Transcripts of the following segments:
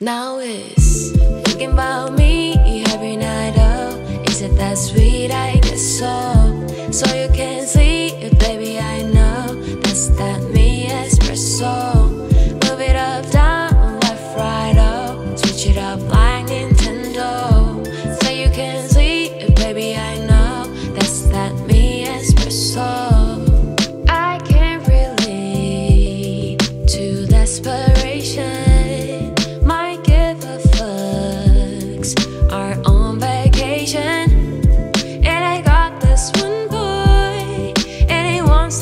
Now it's thinking about me every night. Oh, is it that sweet? I guess so. So you can see it, baby. I know that's that me espresso. Move it up, down, left, right. Oh, switch it up like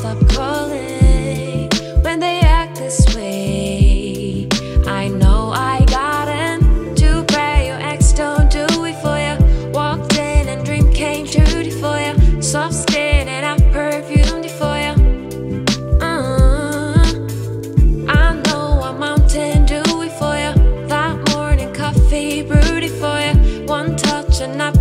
stop calling. When they act this way. I know I got him to pray. Your ex don't do it for ya. Walked in and dream came true for ya. Soft skin and I perfumed for ya. Uh, I know a mountain dew it for ya. That morning coffee brewed for ya. One touch and I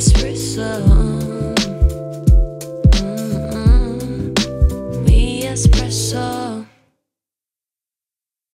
Espresso, soul. Mm -mm. Mi espresso.